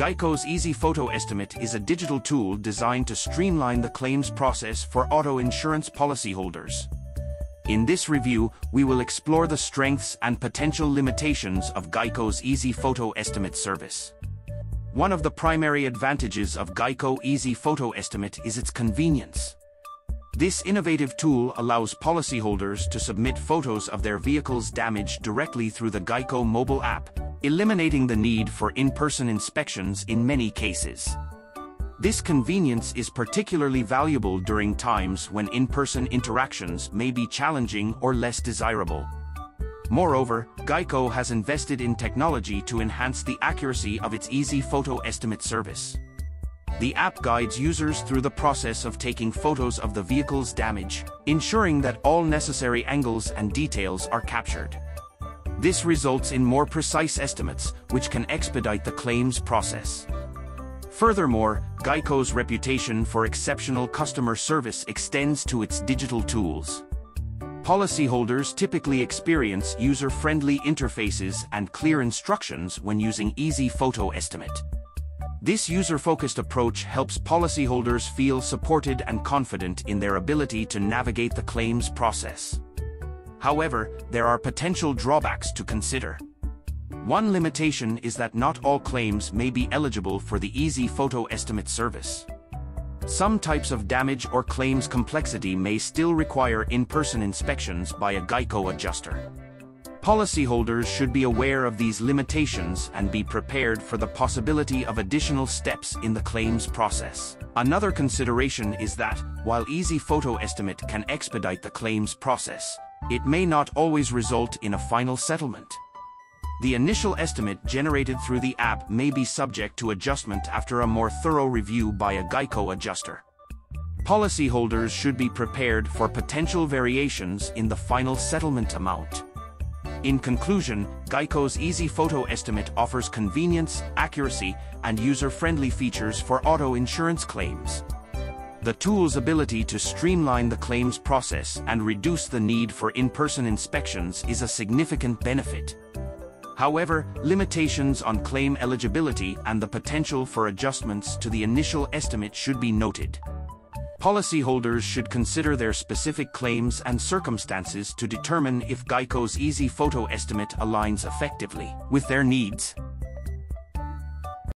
Geico's Easy Photo Estimate is a digital tool designed to streamline the claims process for auto insurance policyholders. In this review, we will explore the strengths and potential limitations of Geico's Easy Photo Estimate service. One of the primary advantages of Geico Easy Photo Estimate is its convenience. This innovative tool allows policyholders to submit photos of their vehicle's damage directly through the Geico mobile app, eliminating the need for in-person inspections in many cases. This convenience is particularly valuable during times when in-person interactions may be challenging or less desirable. Moreover, Geico has invested in technology to enhance the accuracy of its easy photo estimate service. The app guides users through the process of taking photos of the vehicle's damage, ensuring that all necessary angles and details are captured. This results in more precise estimates, which can expedite the claims process. Furthermore, Geico's reputation for exceptional customer service extends to its digital tools. Policyholders typically experience user-friendly interfaces and clear instructions when using Easy Photo Estimate. This user-focused approach helps policyholders feel supported and confident in their ability to navigate the claims process. However, there are potential drawbacks to consider. One limitation is that not all claims may be eligible for the Easy Photo Estimate service. Some types of damage or claims complexity may still require in-person inspections by a Geico adjuster. Policyholders should be aware of these limitations and be prepared for the possibility of additional steps in the claims process. Another consideration is that, while Easy Photo Estimate can expedite the claims process, it may not always result in a final settlement. The initial estimate generated through the app may be subject to adjustment after a more thorough review by a Geico adjuster. Policyholders should be prepared for potential variations in the final settlement amount. In conclusion, Geico's Easy Photo Estimate offers convenience, accuracy, and user-friendly features for auto insurance claims. The tool's ability to streamline the claims process and reduce the need for in-person inspections is a significant benefit. However, limitations on claim eligibility and the potential for adjustments to the initial estimate should be noted. Policyholders should consider their specific claims and circumstances to determine if Geico's Easy Photo Estimate aligns effectively with their needs.